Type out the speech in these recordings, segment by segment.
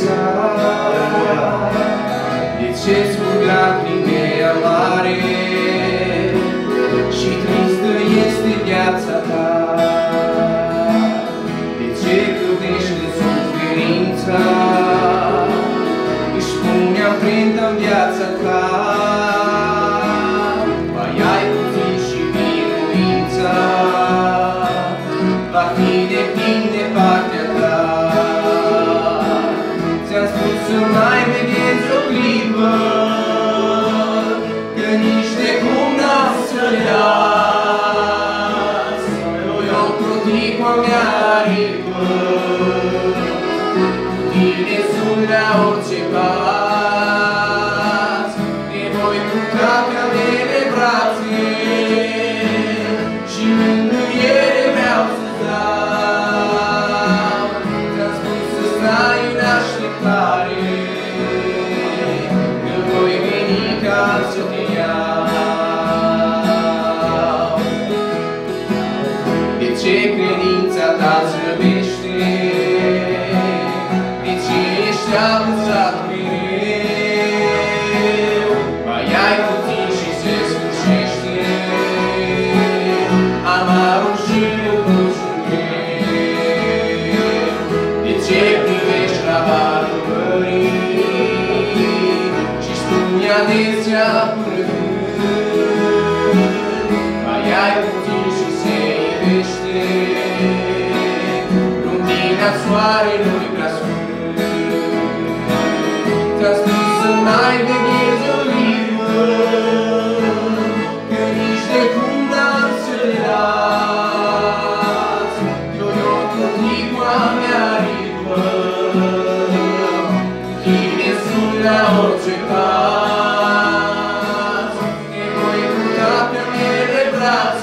seara cu lacrime amare Și tristă este viața ta. De ce suferința? Își pune amprenta viața ta. Ai în așteptare, Când voi veni ca să te iau. De ce credința ta slăbește, De ce ești abuzat mereu, Mai ai puțin și se sfârșește, Amarul și lucrul tradiția Mai ai puțin și se iubește. Lumina soarelui prea sfânt Te-a spus să mai veghi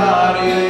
Body.